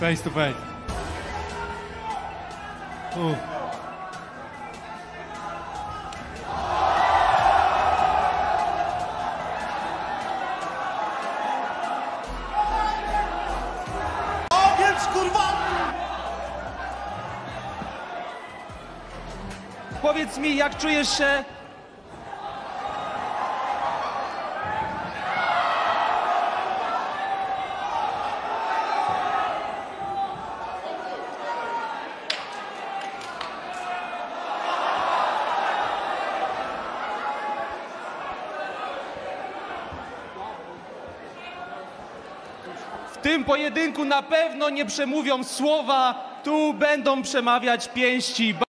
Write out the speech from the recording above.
Face to face. Kurwa! Powiedz mi, jak czujesz się? W tym pojedynku na pewno nie przemówią słowa, tu będą przemawiać pięści.